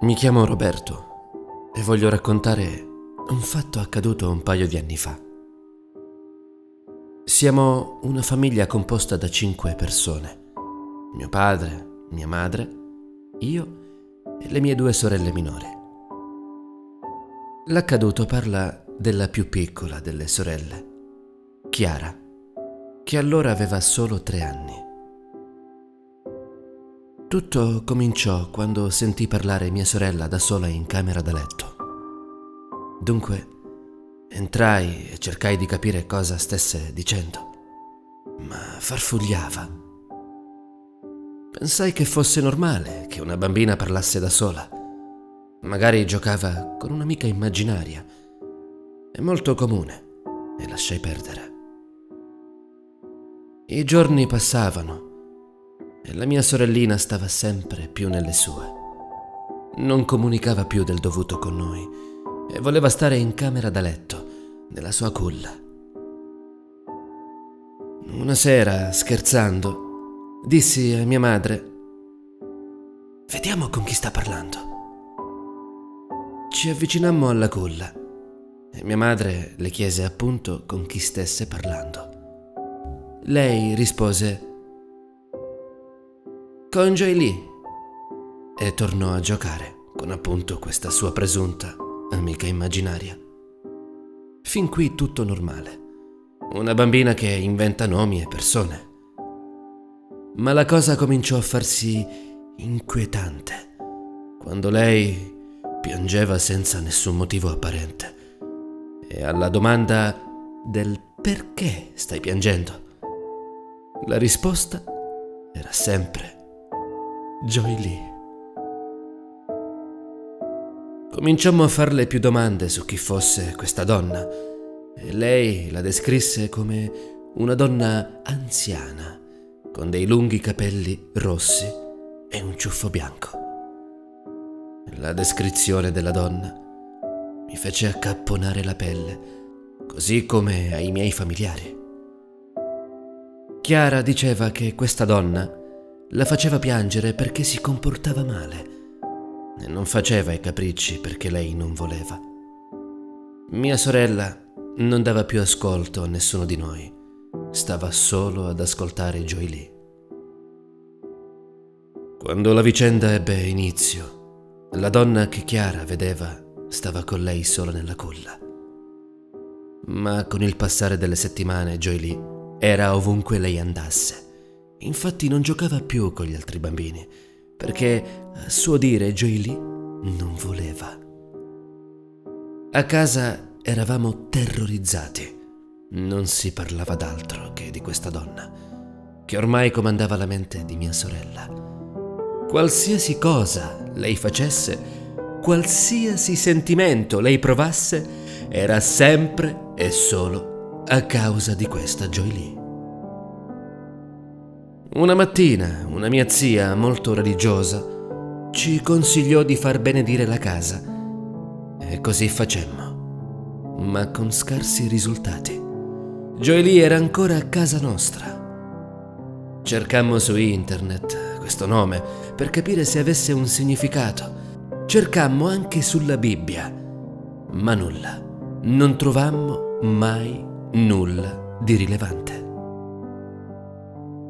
Mi chiamo Roberto e voglio raccontare un fatto accaduto un paio di anni fa. Siamo una famiglia composta da cinque persone. Mio padre, mia madre, io e le mie due sorelle minori. L'accaduto parla della più piccola delle sorelle, Chiara, che allora aveva solo tre anni. Tutto cominciò quando sentì parlare mia sorella da sola in camera da letto. Dunque, entrai e cercai di capire cosa stesse dicendo, ma farfugliava. Pensai che fosse normale che una bambina parlasse da sola. Magari giocava con un'amica immaginaria. È molto comune e lasciai perdere. I giorni passavano e la mia sorellina stava sempre più nelle sue. Non comunicava più del dovuto con noi e voleva stare in camera da letto, nella sua culla. Una sera, scherzando, dissi a mia madre, Vediamo con chi sta parlando. Ci avvicinammo alla culla e mia madre le chiese appunto con chi stesse parlando. Lei rispose, con Joy Lee e tornò a giocare con appunto questa sua presunta amica immaginaria. Fin qui tutto normale. Una bambina che inventa nomi e persone. Ma la cosa cominciò a farsi inquietante quando lei piangeva senza nessun motivo apparente. E alla domanda del perché stai piangendo, la risposta era sempre Joy Lee. Cominciammo a farle più domande su chi fosse questa donna e lei la descrisse come una donna anziana con dei lunghi capelli rossi e un ciuffo bianco. La descrizione della donna mi fece accapponare la pelle, così come ai miei familiari. Chiara diceva che questa donna la faceva piangere perché si comportava male e non faceva i capricci perché lei non voleva. Mia sorella non dava più ascolto a nessuno di noi, stava solo ad ascoltare Joy Lee. Quando la vicenda ebbe inizio, la donna che Chiara vedeva stava con lei solo nella culla. Ma con il passare delle settimane Joy Lee era ovunque lei andasse Infatti non giocava più con gli altri bambini, perché a suo dire Joy Lee non voleva. A casa eravamo terrorizzati. Non si parlava d'altro che di questa donna, che ormai comandava la mente di mia sorella. Qualsiasi cosa lei facesse, qualsiasi sentimento lei provasse, era sempre e solo a causa di questa Joy Lee. Una mattina una mia zia, molto religiosa, ci consigliò di far benedire la casa e così facemmo, ma con scarsi risultati. Joely era ancora a casa nostra. Cercammo su internet questo nome per capire se avesse un significato. Cercammo anche sulla Bibbia, ma nulla. Non trovammo mai nulla di rilevante.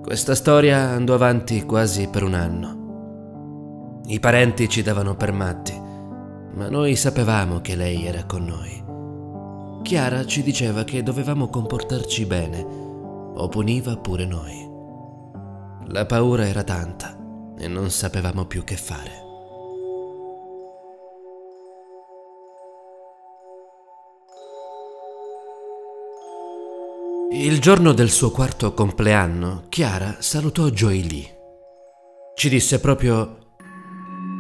Questa storia andò avanti quasi per un anno. I parenti ci davano per matti, ma noi sapevamo che lei era con noi. Chiara ci diceva che dovevamo comportarci bene o puniva pure noi. La paura era tanta e non sapevamo più che fare. Il giorno del suo quarto compleanno, Chiara salutò Joy Lee. Ci disse proprio: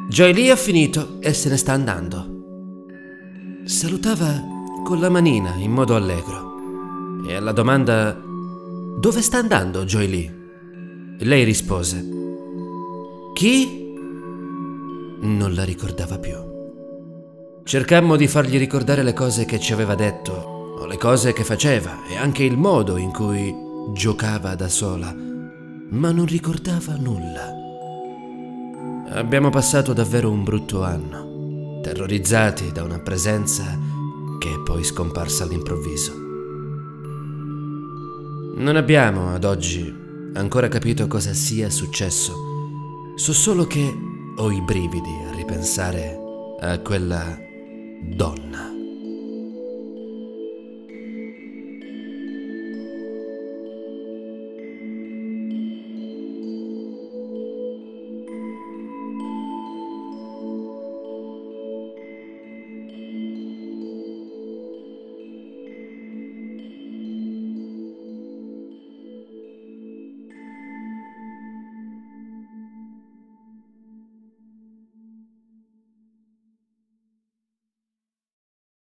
Joy Lee ha finito e se ne sta andando. Salutava con la manina in modo allegro. E alla domanda: Dove sta andando Joy Lee? Lei rispose: Chi? Non la ricordava più. Cercammo di fargli ricordare le cose che ci aveva detto le cose che faceva e anche il modo in cui giocava da sola, ma non ricordava nulla. Abbiamo passato davvero un brutto anno. terrorizzati da una presenza che è poi scomparsa all'improvviso. Non abbiamo ad oggi ancora capito cosa sia successo, so solo che ho i brividi a ripensare a quella donna.